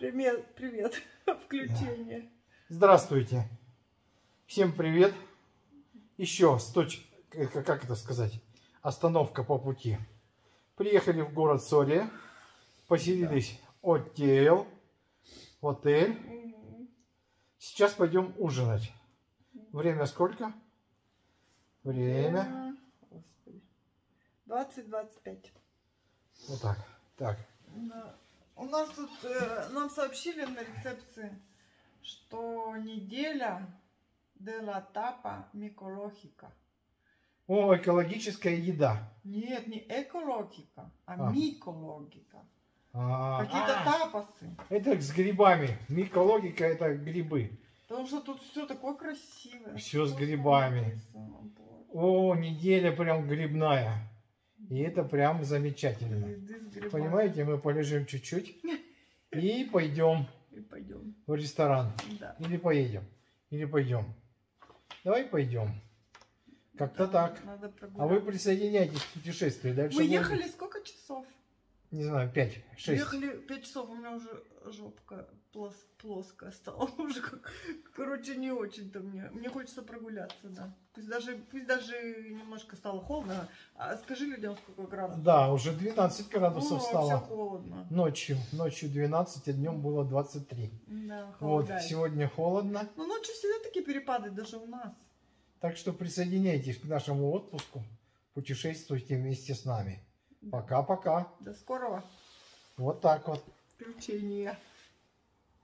Привет, привет. Включение. Здравствуйте. Всем привет. Еще с точ... э, как это сказать? Остановка по пути. Приехали в город Сория. Поселились отель. Отель. Мгм. Сейчас пойдем ужинать. Время сколько? Время. Господи. 20-25. Вот так. Так. Да. У нас тут, э, нам сообщили на рецепции, что неделя de la tapa микологика. О, экологическая еда. Нет, не экологика, а, А. микологика. А, Какие-то а, тапосы. это с грибами. Микологика это грибы. Потому что тут все такое красивое. Всё с грибами. О, неделя прям грибная. И это прям замечательно. Понимаете, мы полежим чуть-чуть и пойдем И пойдем. в ресторан. Да. Или поедем. Или пойдем. Давай пойдем. Как-то Да, так. А вы присоединяйтесь к путешествию. Дальше Мы будет, ехали сколько часов? Не знаю, 5, 6. Ехали 5 часов, у меня уже жопка плос- плоская стала. Уже как, короче, не очень-то мне. Мне хочется прогуляться, да. Пусть даже, пусть даже немножко стало холодно. А скажи людям, сколько градусов. Да, уже 12 Ну, градусов вообще стало. холодно. Ночью. Ночью 12, а днем было 23. Да, Вот, холодает. сегодня холодно. Ну, ночью всегда такие перепады, даже у нас. Так что присоединяйтесь к нашему отпуску. Путешествуйте вместе с нами. Пока-пока. До скорого Вот так вот. включения.